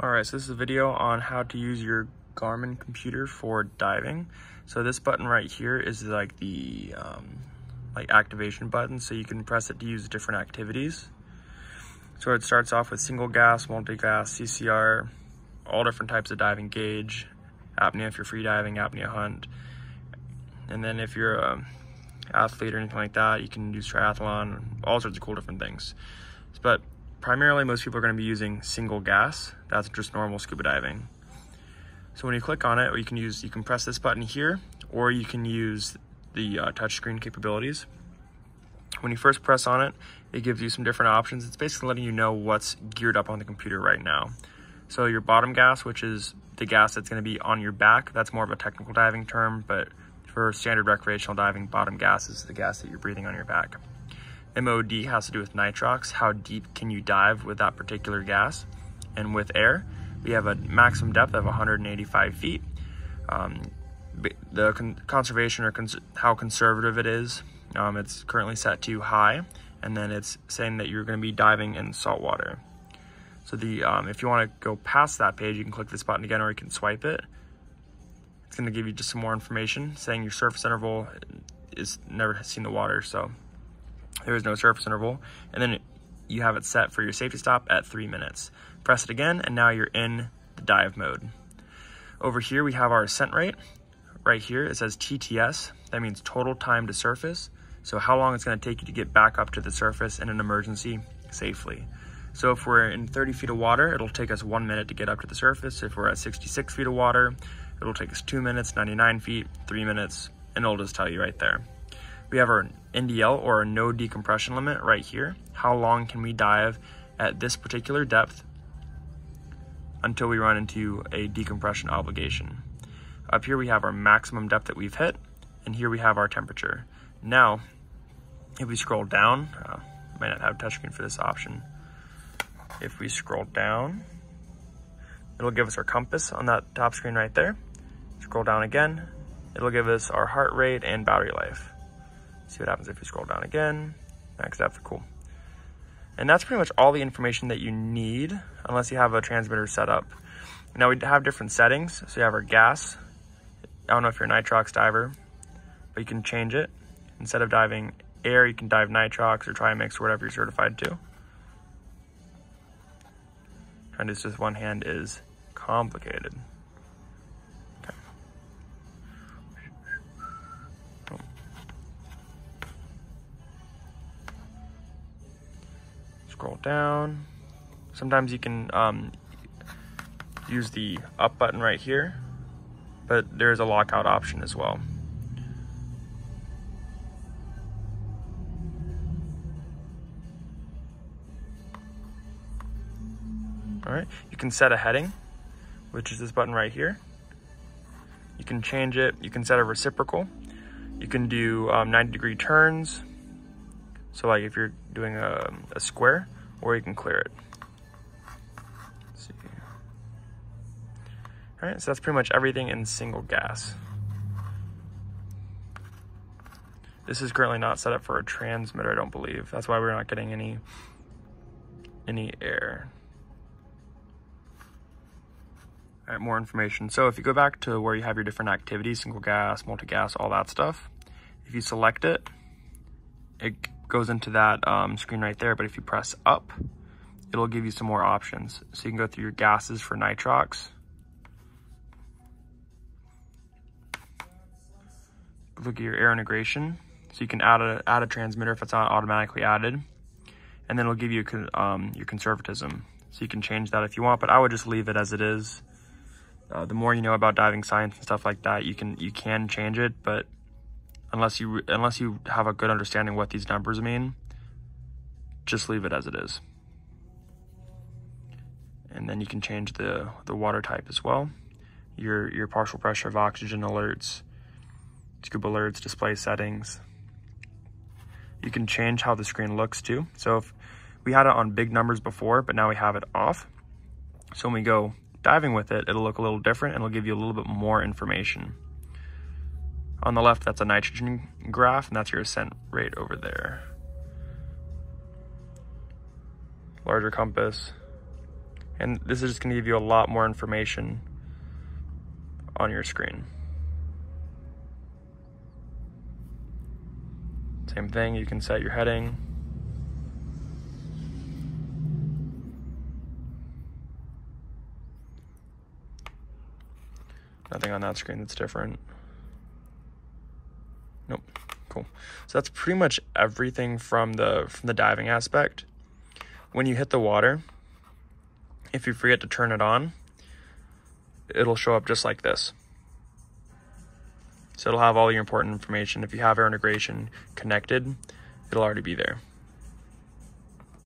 Alright, so this is a video on how to use your Garmin computer for diving. So this button right here is like the um, like activation button, so you can press it to use different activities. So it starts off with single gas, multi-gas, CCR, all different types of diving gauge, apnea if you're free diving, apnea hunt. And then if you're a athlete or anything like that, you can use triathlon, all sorts of cool different things. Primarily most people are going to be using single gas. That's just normal scuba diving. So when you click on it, or you can use, you can press this button here, or you can use the uh, touchscreen capabilities. When you first press on it, it gives you some different options. It's basically letting you know what's geared up on the computer right now. So your bottom gas, which is the gas that's gonna be on your back, that's more of a technical diving term, but for standard recreational diving, bottom gas is the gas that you're breathing on your back. MOD has to do with nitrox, how deep can you dive with that particular gas. And with air, we have a maximum depth of 185 feet. Um, the con conservation or cons how conservative it is, um, it's currently set to high, and then it's saying that you're going to be diving in salt water. So the um, if you want to go past that page, you can click this button again, or you can swipe it. It's going to give you just some more information, saying your surface interval is never seen the water, so there is no surface interval. And then you have it set for your safety stop at three minutes. Press it again, and now you're in the dive mode. Over here, we have our ascent rate right here, it says TTS. That means total time to surface. So how long it's gonna take you to get back up to the surface in an emergency safely. So if we're in 30 feet of water, it'll take us one minute to get up to the surface. If we're at 66 feet of water, it'll take us two minutes, 99 feet, three minutes, and it'll just tell you right there. We have our NDL or no decompression limit right here. How long can we dive at this particular depth until we run into a decompression obligation. Up here we have our maximum depth that we've hit, and here we have our temperature. Now, if we scroll down, uh, might not have touchscreen for this option. If we scroll down, it'll give us our compass on that top screen right there. Scroll down again, it'll give us our heart rate and battery life. See what happens if we scroll down again. Max depth, cool. And that's pretty much all the information that you need, unless you have a transmitter set up. Now we have different settings. So you have our gas, I don't know if you're a nitrox diver, but you can change it. Instead of diving air, you can dive nitrox or trimix or whatever you're certified to. Trying to do this with one hand is complicated. Down. Sometimes you can um, use the up button right here but there's a lockout option as well. All right, you can set a heading, which is this button right here. You can change it, you can set a reciprocal. You can do um, 90 degree turns. So like if you're doing a, a square, or you can clear it. All right, so that's pretty much everything in single gas. This is currently not set up for a transmitter, I don't believe. That's why we're not getting any any air. All right, more information. So if you go back to where you have your different activities, single gas, multi-gas, all that stuff, if you select it, it goes into that um, screen right there. But if you press up, it'll give you some more options. So you can go through your gases for nitrox, look at your air integration. So you can add a, add a transmitter if it's not automatically added. And then it'll give you um, your conservatism. So you can change that if you want, but I would just leave it as it is. Uh, the more you know about diving science and stuff like that, you can you can change it, but unless you unless you have a good understanding what these numbers mean, just leave it as it is. And then you can change the the water type as well. Your your partial pressure of oxygen alerts, Scuba alerts, display settings. You can change how the screen looks too. So if we had it on big numbers before, but now we have it off. So when we go diving with it, it'll look a little different and it'll give you a little bit more information. On the left, that's a nitrogen graph, and that's your ascent rate over there. Larger compass. And this is just gonna give you a lot more information on your screen. Same thing, you can set your heading. Nothing on that screen that's different. Nope. Cool. So that's pretty much everything from the from the diving aspect. When you hit the water, if you forget to turn it on, it'll show up just like this. So it'll have all your important information. If you have air integration connected, it'll already be there.